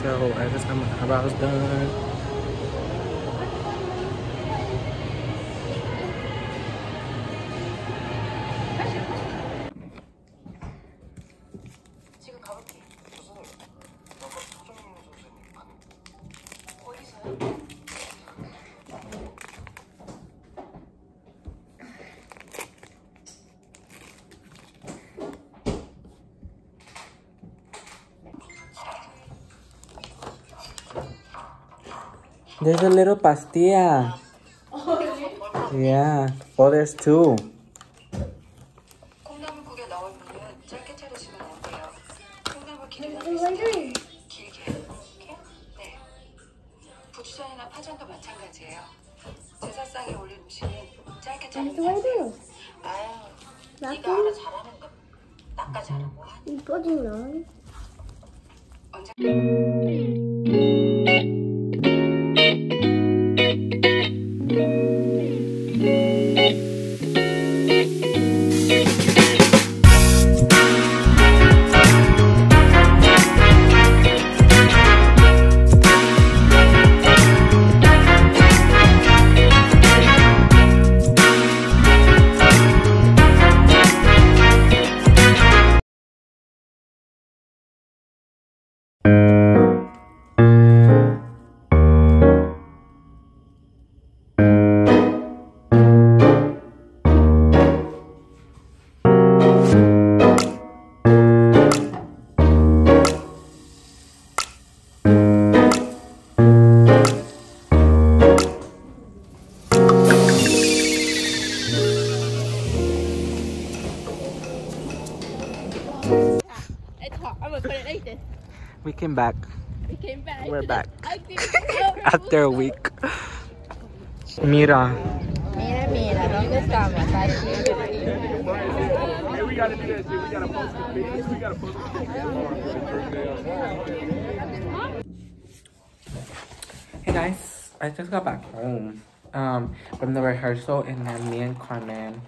So I just got my eyebrows done. There's a little pastilla. Yeah. Oh, there's two. 콩나물국에 넣을 물은 짧게 자르시면 안 돼요. 콩나물 기름을 비슷하게 길게 이렇게. 네. 부추전이나 파전도 마찬가지예요. 제사상에 올릴 음식은 짧게 자르면 안 돼요. 아유, 네가 알아 잘하는 거. 나까지 하는 거 하니. 이뻐지면 언제? Came back. We're back. After a week. Mira. Mira, mira, ¿dónde estamos? Aquí. Hey guys, I just got back home um, from the rehearsal, and then me and Carmen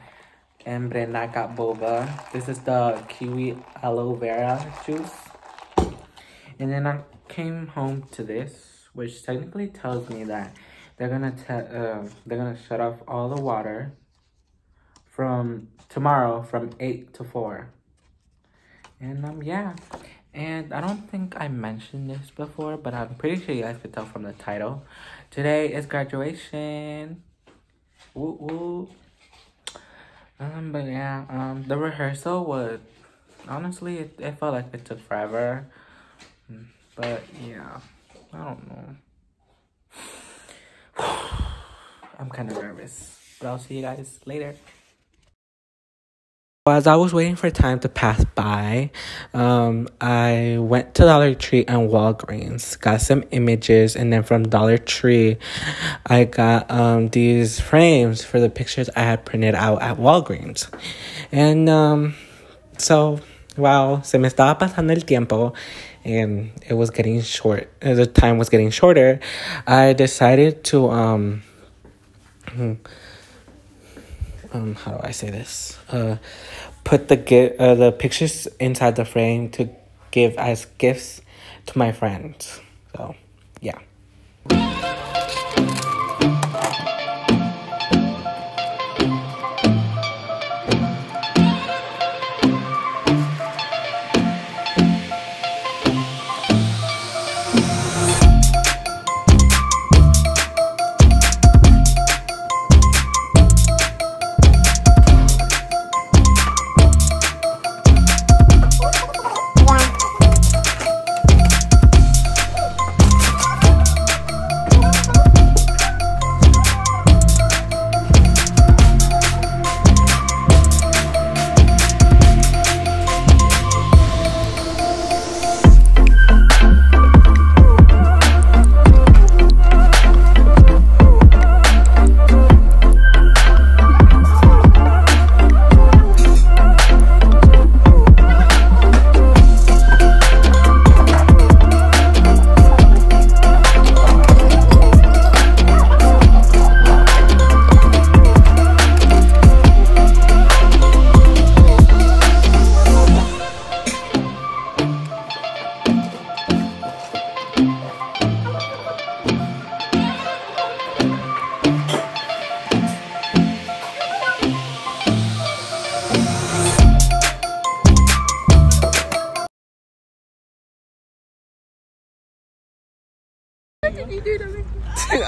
and Brenda got boba. This is the kiwi aloe vera juice, and then I came home to this, which technically tells me that they're gonna uh, they're gonna shut off all the water from tomorrow from eight to four. And um yeah. And I don't think I mentioned this before, but I'm pretty sure you guys could tell from the title. Today is graduation. Woo woo. Um, but yeah, um, the rehearsal was honestly it, it felt like it took forever. Mm, But yeah, I don't know. I'm kind of nervous, but I'll see you guys later. As I was waiting for time to pass by, um, I went to Dollar Tree and Walgreens, got some images, and then from Dollar Tree, I got um, these frames for the pictures I had printed out at Walgreens. And um, so, while se me estaba pasando el tiempo and it was getting short, uh, the time was getting shorter, I decided to. Um, um how do I say this? Uh put the gi- uh, the pictures inside the frame to give as gifts to my friends. So, yeah.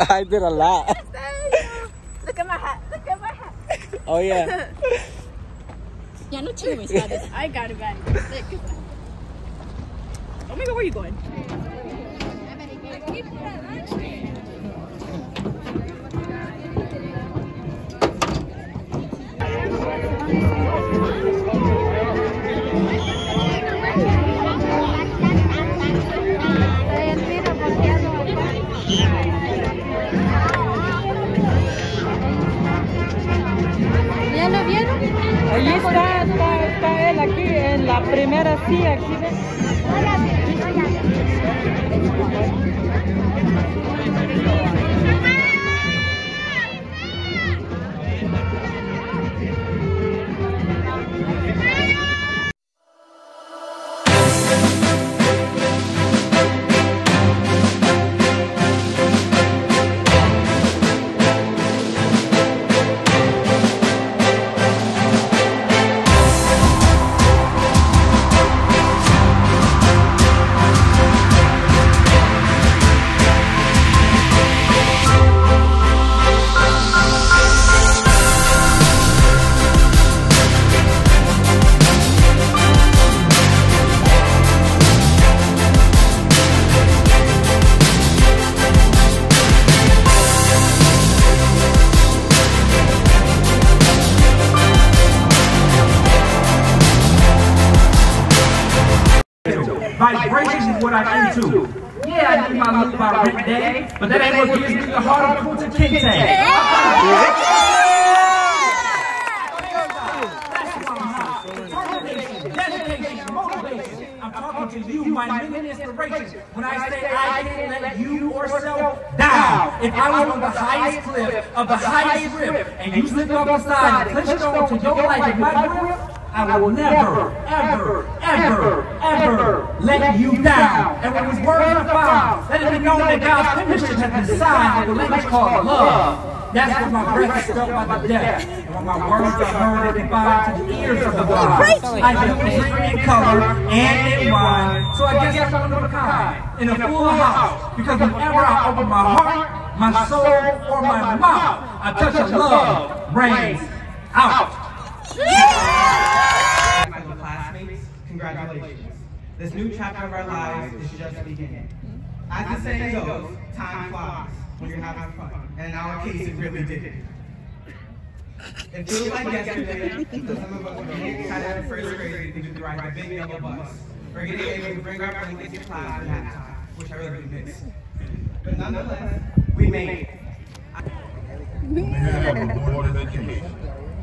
I did a lot. Look at my hat. Look at my hat. Oh yeah. Yeah, no chingaways got this. I got it back. Look. Oh my god, where are you going? primera sí, aquí ves. Vibration is what I'm into. Yeah, I need my look by Rick Day, but that ain't what gives me the heart of Kunta Kinte. I'm talking to you, my main inspiration. When I say I can't let you or self down. If I was on the highest cliff of the highest rip, and you slipped off the side and clinch on to your life in my grip, I will never, ever, ever, ever let you down. And when these words are found, let it be known that God's permission has been signed in the language called love. That's when my breath is felt by the deaf. And when my words are heard and divine to the ears of the blind. I feel dream in color and in rhyme. So I guess I'm one of a kind. In a full house. Because whenever I open my heart, my soul, or my mouth, I touch a love rains out. my little classmates, congratulations. This new chapter of our lives is just beginning. Hmm? As the saying goes, time flies when you're having fun. And in our case, it really did. It feels like yesterday, because some of us were getting excited in first grade because we ride the big yellow bus. We're getting able to bring our blankets to class at that time, which I really do miss. But nonetheless, we made it. have a board of education.